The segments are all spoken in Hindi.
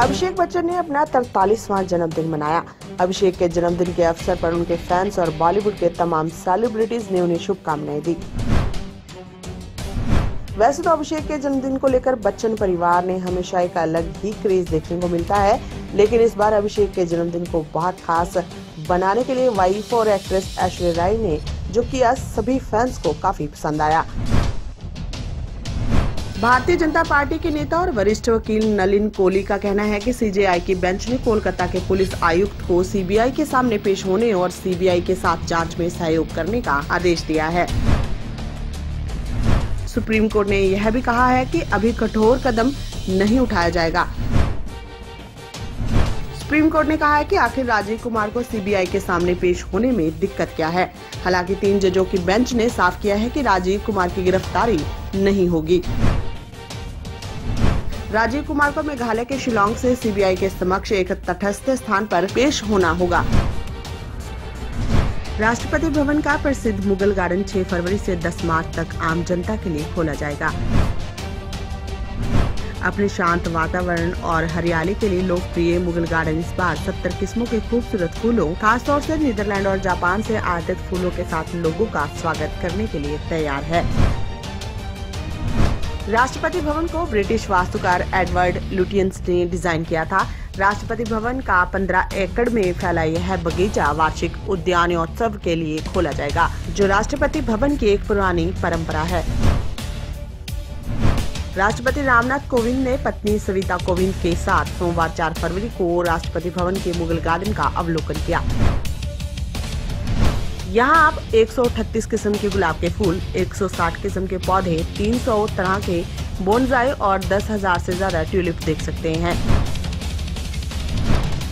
अभिषेक बच्चन ने अपना तरतालीसवां जन्मदिन मनाया। अभिषेक के जन्मदिन के अवसर पर उनके फैंस और बॉलीवुड के तमाम सेलिब्रिटीज ने उन्हें शुभकामनाएँ दी। वैसे तो अभिषेक के जन्मदिन को लेकर बच्चन परिवार ने हमेशा एक अलग ही क्रेज देखने को मिलता है, लेकिन इस बार अभिषेक के जन्मदिन को बहुत खास बनाने के लिए वाइफ और एक्ट्रेस ऐश्वर्या राय ने जो किया सभी फैंस को काफ़ी पसंद आया। भारतीय जनता पार्टी के नेता और वरिष्ठ वकील नलिन कोहली का कहना है कि सीजेआई की बेंच ने कोलकाता के पुलिस आयुक्त को सीबीआई के सामने पेश होने और सीबीआई के साथ जाँच में सहयोग करने का आदेश दिया है। सुप्रीम कोर्ट ने यह भी कहा है कि अभी कठोर कदम नहीं उठाया जाएगा। सुप्रीम कोर्ट ने कहा है कि आखिर राजीव कुमार को सीबीआई के सामने पेश होने में दिक्कत क्या है? हालाँकि तीन जजों की बेंच ने साफ़ किया है कि राजीव कुमार की गिरफ्तारी नहीं होगी। राजीव कुमार को मेघालय के शिलोंग से सीबीआई के समक्ष एक तटस्थ स्थान पर पेश होना होगा। राष्ट्रपति भवन का प्रसिद्ध मुगल गार्डन 6 फरवरी से 10 मार्च तक आम जनता के लिए खोला जाएगा। अपने शांत वातावरण और हरियाली के लिए लोकप्रिय मुगल गार्डन इस बार 70 किस्मों के खूबसूरत फूलों, खासतौर से नीदरलैंड और जापान से आयातित फूलों के साथ लोगों का स्वागत करने के लिए तैयार है। राष्ट्रपति भवन को ब्रिटिश वास्तुकार एडवर्ड लुटियंस ने डिज़ाइन किया था। राष्ट्रपति भवन का 15 एकड़ में फैला यह बगीचा वार्षिक उद्यानोत्सव के लिए खोला जाएगा, जो राष्ट्रपति भवन की एक पुरानी परंपरा है। राष्ट्रपति रामनाथ कोविंद ने पत्नी सविता कोविंद के साथ सोमवार 4 फरवरी को राष्ट्रपति भवन के मुगल गार्डन का अवलोकन किया। यहाँ आप 138 किस्म के गुलाब के फूल 160 किस्म के पौधे 300 तरह के बोनजाई और 10,000 से ज़्यादा ट्यूलिप देख सकते हैं।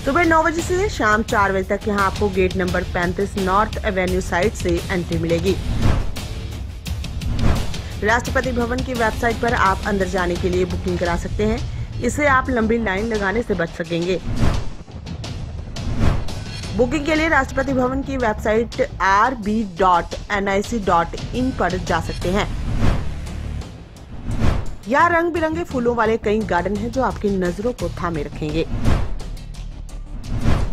सुबह नौ बजे से शाम चार बजे तक यहाँ आपको gate number 35 north avenue side से एंट्री मिलेगी। राष्ट्रपति भवन की वेबसाइट पर आप अंदर जाने के लिए बुकिंग करा सकते हैं। इससे आप लंबी लाइन लगाने से बच सकेंगे। बुकिंग के लिए राष्ट्रपति भवन की website R B dot N I C dot in पर जा सकते हैं। यहाँ रंग बिरंगे फूलों वाले कई गार्डन हैं जो आपकी नज़रों को थामे रखेंगे।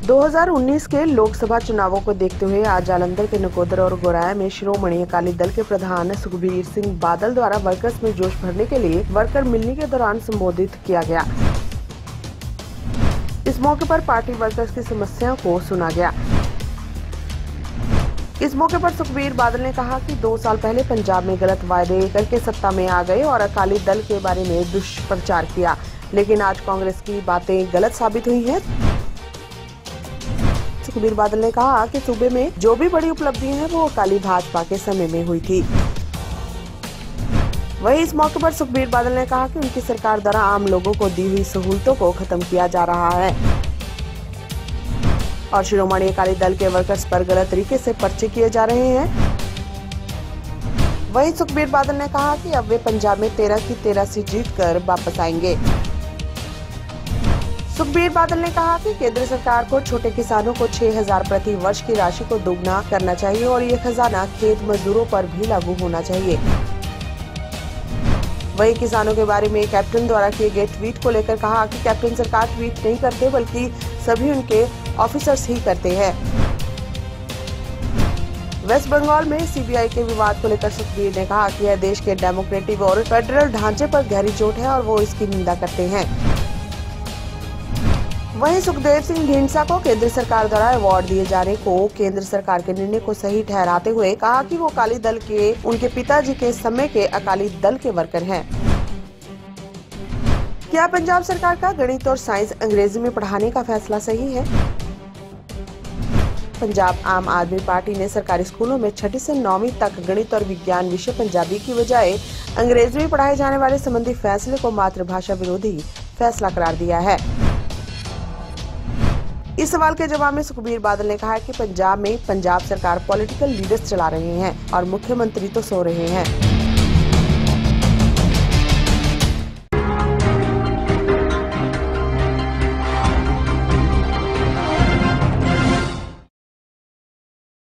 2019 के लोकसभा चुनावों को देखते हुए आज जालंधर के नकोदर और गोराया में शिरोमणि अकाली दल के प्रधान सुखबीर सिंह बादल द्वारा वर्कर्स में जोश भरने के लिए वर्कर मिलने के दौरान संबोधित किया गया। मौके पर पार्टी वर्कर्स की समस्याओं को सुना गया। इस मौके पर सुखबीर बादल ने कहा कि दो साल पहले पंजाब में गलत वायदे करके सत्ता में आ गए और अकाली दल के बारे में दुष्प्रचार किया, लेकिन आज कांग्रेस की बातें गलत साबित हुई हैं। सुखबीर बादल ने कहा कि सूबे में जो भी बड़ी उपलब्धि है, वो अकाली भाजपा के समय में हुई थी। वहीं इस मौके पर सुखबीर बादल ने कहा कि उनकी सरकार द्वारा आम लोगों को दी हुई सहूलतों को खत्म किया जा रहा है। और शिरोमणि अकाली दल के वर्कर्स पर गलत तरीके से पर्चे किए जा रहे हैं। वहीं सुखबीर बादल ने कहा कि अब वे पंजाब में तेरह की तेरह सीट जीत कर वापस आएँगे। सुखबीर बादल ने कहा कि केंद्र सरकार को छोटे किसानों को 6000 प्रति वर्ष की राशि को दोगुना करना चाहिए और ये खजाना खेत मजदूरों पर भी लागू होना चाहिए। वही किसानों के बारे में कैप्टन द्वारा किए गए ट्वीट को लेकर कहा कि कैप्टन सरकार ट्वीट नहीं करते, बल्कि सभी उनके ऑफिसर्स ही करते हैं। वेस्ट बंगाल में सीबीआई के विवाद को लेकर सुखबीर ने कहा कि यह देश के डेमोक्रेटिक और फेडरल ढांचे पर गहरी चोट है और वो इसकी निंदा करते हैं। वहीं सुखदेव सिंह ढींडसा को केंद्र सरकार द्वारा अवार्ड दिए जाने को केंद्र सरकार के निर्णय को सही ठहराते हुए कहा कि वो अकाली दल के, उनके पिताजी के समय के अकाली दल के वर्कर हैं। क्या पंजाब सरकार का गणित और साइंस अंग्रेज़ी में पढ़ाने का फैसला सही है? पंजाब आम आदमी पार्टी ने सरकारी स्कूलों में छठी से नौवीं तक गणित और विज्ञान विषय पंजाबी की बजाय अंग्रेज़ी में पढ़ाए जाने वाले संबंधी फैसले को मातृभाषा विरोधी फैसला करार दिया है। इस सवाल के जवाब में सुखबीर बादल ने कहा कि पंजाब में पंजाब सरकार पॉलिटिकल लीडर्स चला रहे हैं और मुख्यमंत्री तो सो रहे हैं।